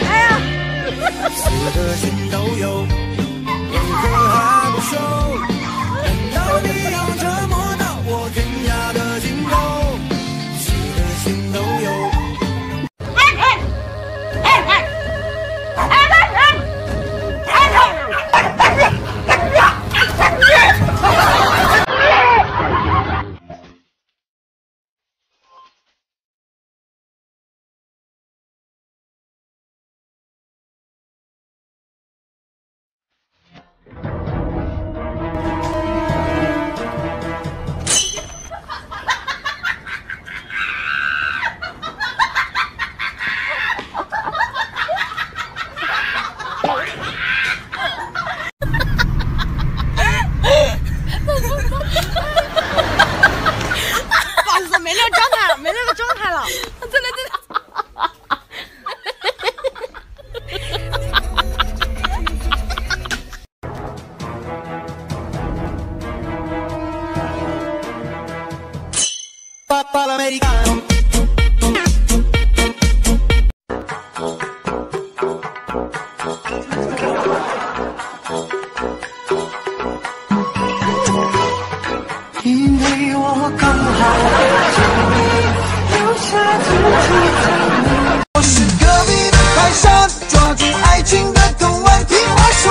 哎呀！那个状态了。真的真的。Papà l'americano. 因为我刚好我是隔壁的泰山，抓住爱情的藤蔓，听我说。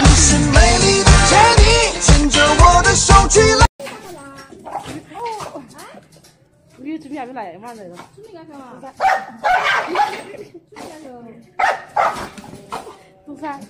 你是美丽的倩妮，牵着我的手去浪。你准备还没来嘛？那个。准备干啥嘛？做啥？